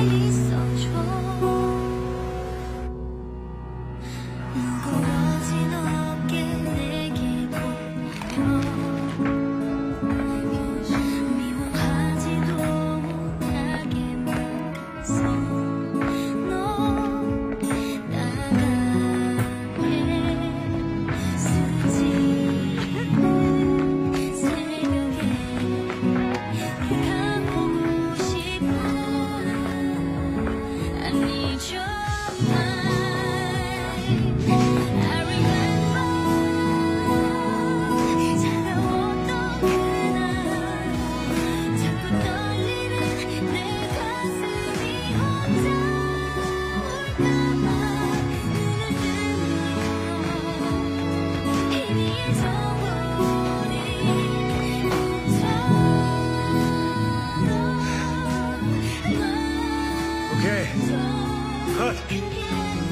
있어줘 我